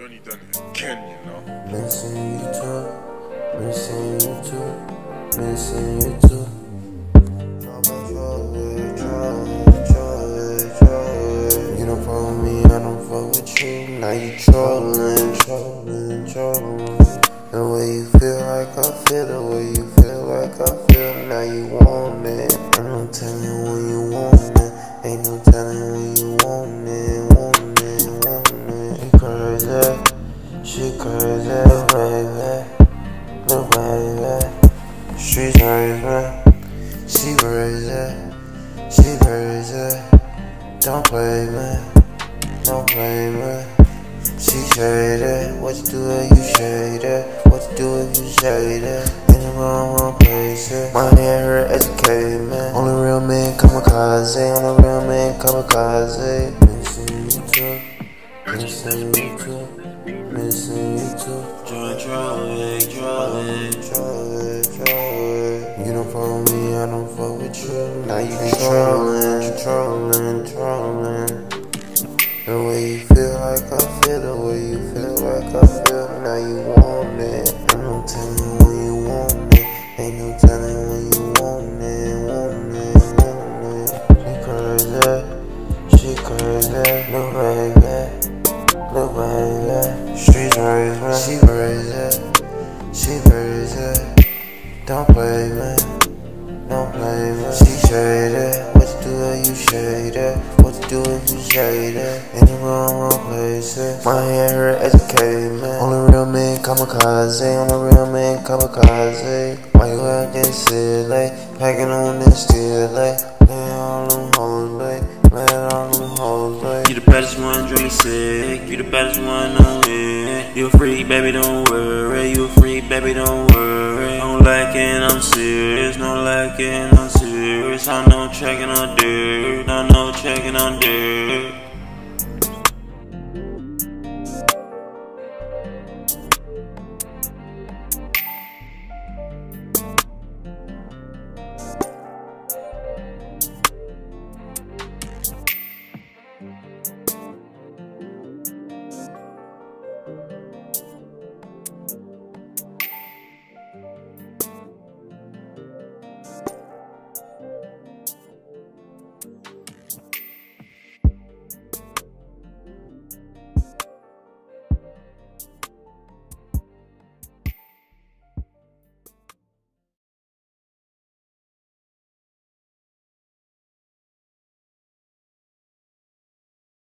You only done it again, you know. Missing you too, missing you too, missing you too. Don't with me, I don't fuck with you. Now you trolling, trolling, trolling. The way you feel like I feel, the way you feel like I feel. Now you want it. No telling you she crazy. Don't play me, don't play me. She shaded, what you do if you shaded? What you do if you shaded? In the wrong, wrong places. My hair, her educated man. Only real man kamikaze, only real man kamikaze. Missing you too, missing you too, missing you too. Joy, joy, joy. Troll, troll. You don't with me, don't fuck with you. Now you be trolling, trolling, trolling. The way you feel like I feel, the way you feel like I feel, now you want it. Ain't no telling when you want it. Ain't no telling when you want it, want it, want it. She crazy, she crazy, no baby, no baby. Streets crazy, she crazy, she crazy. Don't play me, play me. She shaded, what do if you shaded? What you do if you shaded? In the wrong, wrong places. My hair, educated man. Only real man kamikaze, only real man kamikaze. Why you acting silly? Packing on this still like. Lay all lay, hoes. You the baddest one, drive me sick. You the baddest one on it. You a freak, baby, don't worry. You a freak, baby, don't worry. Like it, I'm serious. No it, I'm serious. I know checking on dirt. I know checking on dirt.